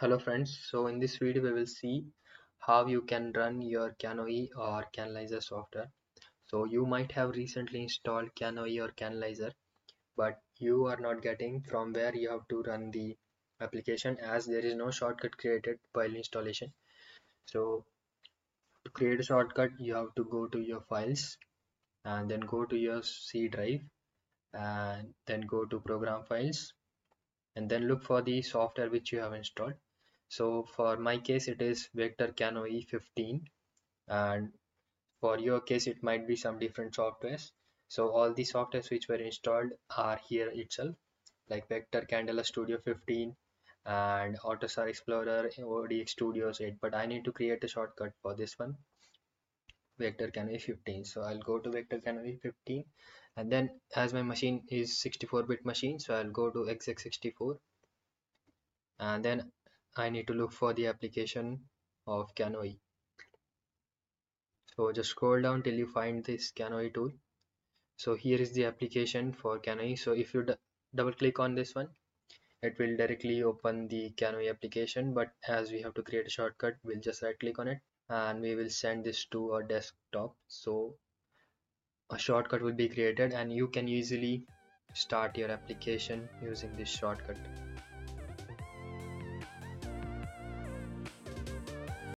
Hello friends, so in this video we will see how you can run your Canoe or CANalyzer software. So you might have recently installed Canoe or CANalyzer but you are not getting from where you have to run the application as there is no shortcut created while installation. So to create a shortcut you have to go to your files and then go to your C drive and then go to program files and then look for the software which you have installed so for my case it is vector canoe 15 and for your case it might be some different softwares. So all the softwares which were installed are here itself like vector candela studio 15 and autosar explorer odx studios 8 but i need to create a shortcut for this one. Vector canoe 15 so i'll go to vector canoe 15 and then as my machine is 64 bit machine so i'll go to x64 and then I need to look for the application of Canoe. So just scroll down till you find this Canoe tool. So here is the application for Canoe. So if you double click on this one, it will directly open the Canoe application. But as we have to create a shortcut, we'll just right click on it and we will send this to our desktop. So a shortcut will be created and you can easily start your application using this shortcut.